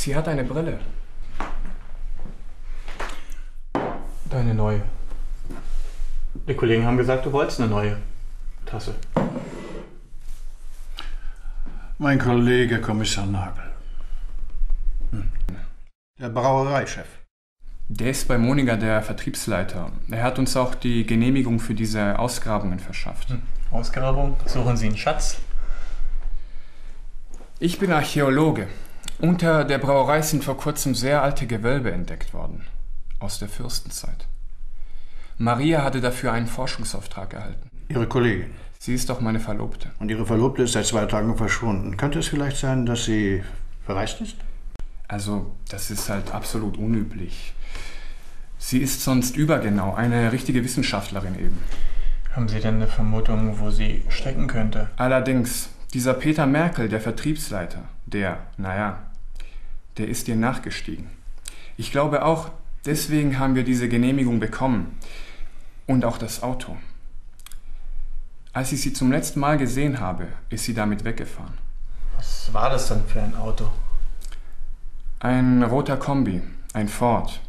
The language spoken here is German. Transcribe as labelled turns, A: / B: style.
A: Sie hat eine Brille.
B: Deine neue. Die Kollegen haben gesagt, du wolltest eine neue Tasse.
C: Mein Kollege Kommissar Nagel. Hm. Der Brauereichef.
A: Der ist bei Moniger der Vertriebsleiter. Er hat uns auch die Genehmigung für diese Ausgrabungen verschafft.
B: Hm. Ausgrabung? Suchen Sie einen Schatz?
A: Ich bin Archäologe. Unter der Brauerei sind vor kurzem sehr alte Gewölbe entdeckt worden. Aus der Fürstenzeit. Maria hatte dafür einen Forschungsauftrag erhalten.
C: Ihre Kollegin.
A: Sie ist doch meine Verlobte.
C: Und Ihre Verlobte ist seit zwei Tagen verschwunden. Könnte es vielleicht sein, dass sie verreist ist?
A: Also, das ist halt absolut unüblich. Sie ist sonst übergenau, eine richtige Wissenschaftlerin eben.
B: Haben Sie denn eine Vermutung, wo sie stecken könnte?
A: Allerdings, dieser Peter Merkel, der Vertriebsleiter, der, naja, der ist ihr nachgestiegen. Ich glaube auch, deswegen haben wir diese Genehmigung bekommen. Und auch das Auto. Als ich sie zum letzten Mal gesehen habe, ist sie damit weggefahren.
B: Was war das denn für ein Auto?
A: Ein roter Kombi, ein Ford.